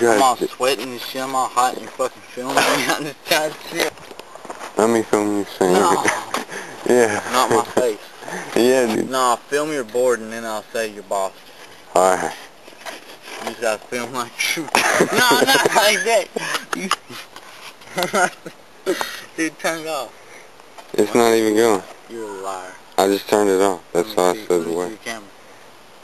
guys. I'm all sweating and shit. I'm all hot and fucking filming me on this tight shit. Let me film you saying No, Yeah. not my face. yeah, dude. No, film your board and then I'll say your boss. Alright. You just gotta film like you. no, not like that. You- Dude, turn it off. It's not even going. You're a liar. I just turned it off. That's why I said me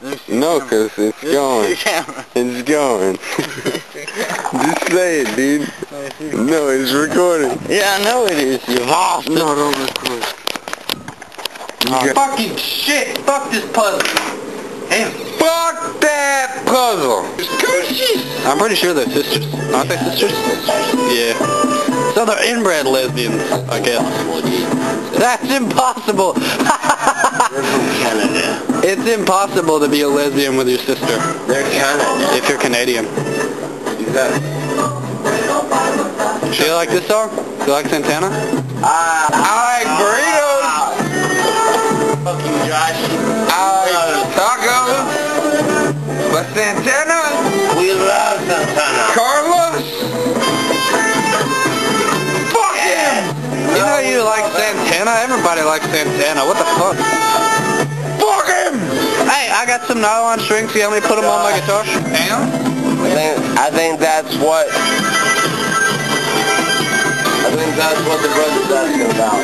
see wait. your camera. Let me see your No, camera. cause it's Let me see going. your. It's going. just say it, dude. Let. No, it's recording. Yeah, I know it is. You lost No, don't record. You ah, got- Fucking shit! Fuck this puzzle! Hey, Fuck that puzzle! I'm pretty sure they're sisters. Aren't they sisters? Yeah. So they're inbred lesbians, I guess. That's impossible! They're from Canada. It's impossible to be a lesbian with your sister They're Canada. if you're Canadian. You got Do you like this song? Do you like Santana? Uh, I like burritos. Fuck you, Josh. I like tacos. But Santana, We love Santana. Carlos. Fuck him. You know you like Santana? Everybody likes Santana. What the fuck? Fuck him. Hey, I got some nylon strings. You want me to put them on my guitar? Damn. I think, I think that's what I think that's what the brother's asking about.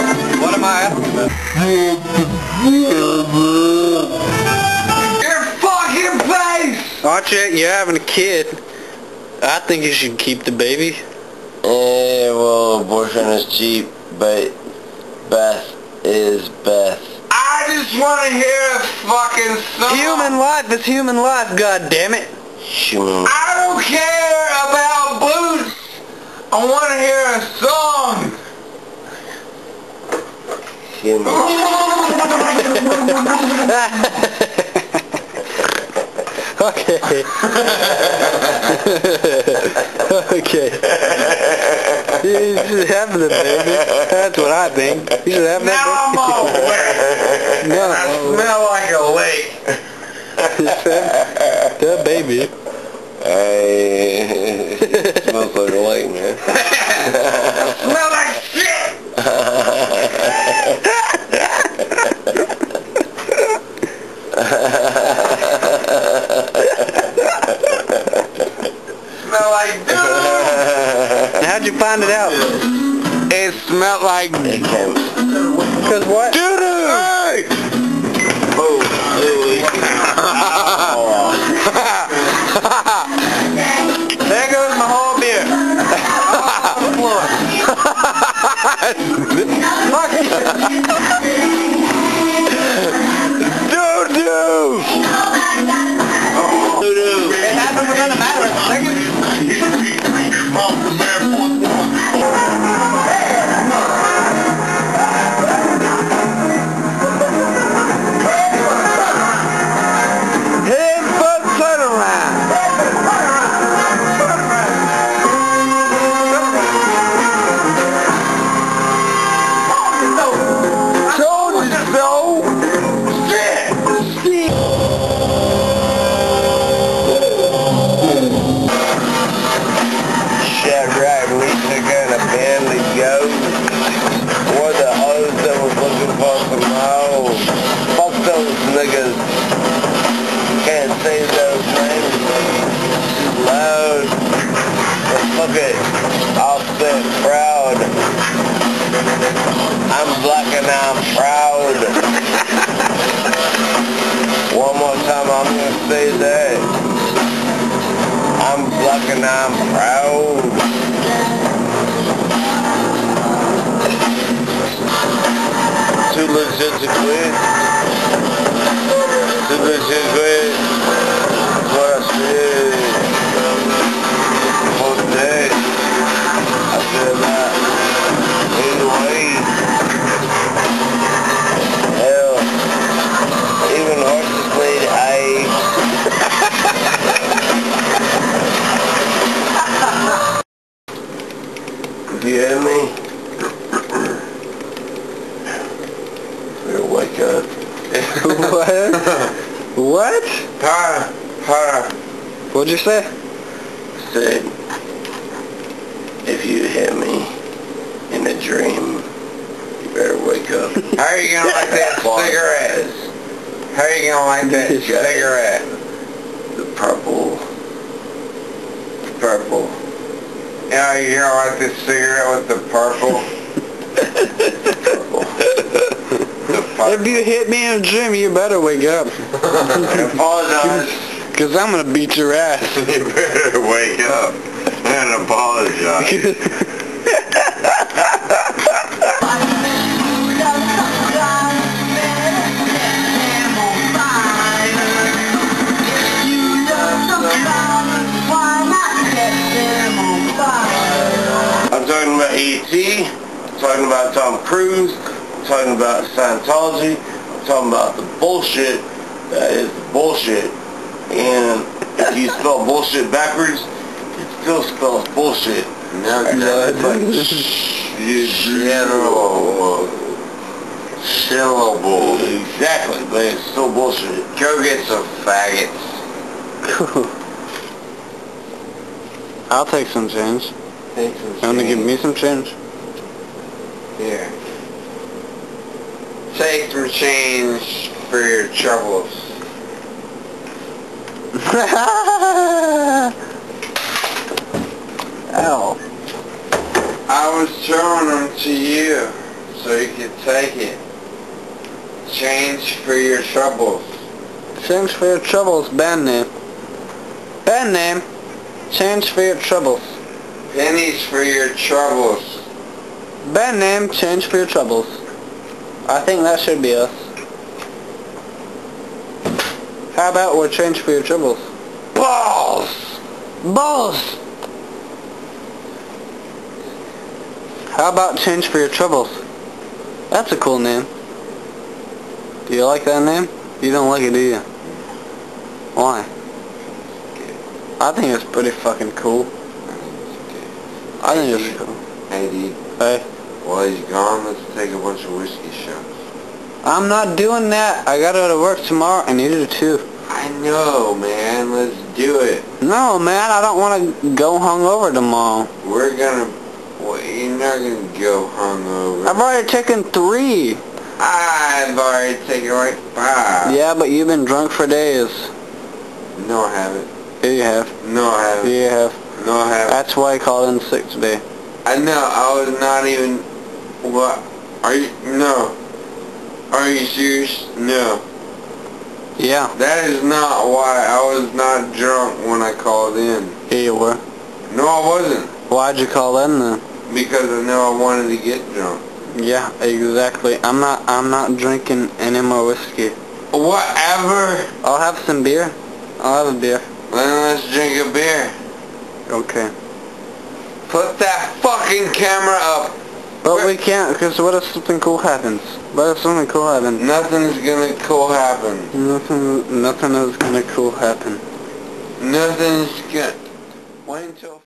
What am I asking about? Your fucking face. Aren't you? You're having a kid. I think you should keep the baby. Eh, well, abortion is cheap, but Beth is Beth. I just want to hear a fucking song. Human life is human life, god damn it. Human. I don't care about boots. I want to hear a song. Human. okay. okay. You should have the baby. That's what I think. You should have Now I'm all wet. baby. I no. smell like a lake. the baby. Hey, smells like a lake, man. smell like shit. smell like doo. How'd you find it out? It smelled like It came. Because what? doo doo. Hey. There goes my whole beer. on the floor. Fuck Doo doo. It happened within a matter of seconds. niggas. Can't say those names. Too loud. Fuck it. It proud. I'm black and I'm proud. One more time I'm gonna say that. I'm black and I'm proud. Too legit to quit. Too legit to quit. What'd you say? said, if you hit me in a dream, you better wake up. How are you gonna like that cigarette? How are you gonna like that cigarette? The purple, the purple. Yeah, you gonna like this cigarette with the purple? purple. If you hit me in a dream, you better wake up. I apologize. Cause I'm gonna beat your ass. You better wake up and apologize. I'm talking about E.T., I'm talking about Tom Cruise, I'm talking about Scientology, I'm talking about the bullshit that is the bullshit. And if you spell bullshit backwards, it still spells bullshit. No, it doesn't. Syllable. Syllable. Exactly, but it's still bullshit. Go get some faggots. I'll take some change. Take some You wanna give me some change? Here. Take some change for your troubles. Ow. I was throwing them to you so you could take it. Change for your troubles. Change for your troubles, band name. Band name. Change for your troubles. Pennies for your troubles. Band name, change for your troubles. I think that should be us. How about we're change for your troubles? Balls! Balls! How about change for your troubles? That's a cool name. Do you like that name? You don't like it, do you? Why? I think it's pretty fucking cool. I think it's cool. Hey, dude. Hey, While he's gone, let's take a bunch of whiskey shots. I'm not doing that. I gotta go to work tomorrow and you do too. I know, man. Let's do it. No, man, I don't want to go hungover tomorrow. We're gonna... Well, you're not gonna go hungover. I've already taken three. I've already taken like five. Yeah, but you've been drunk for days. No, I haven't. Yeah, you have. No, I haven't. Yeah, you have. No, I haven't. That's why I called in sick today. I know, I was not even... What? Are you... No. Are you serious? No. Yeah, That is not why I was not drunk when I called in. yeah, you were. No, I wasn't. Why'd you call in then? Because I know I wanted to get drunk. Yeah, exactly. I'm not. I'm not drinking any more whiskey. Whatever. I'll have some beer. I'll have a beer. Then let's drink a beer. Okay. Put that fucking camera up. But we can't, because what if something cool happens? What if something cool happens? Nothing's gonna cool happen. Nothing. Nothing is gonna cool happen. Nothing's gonna... Wait until...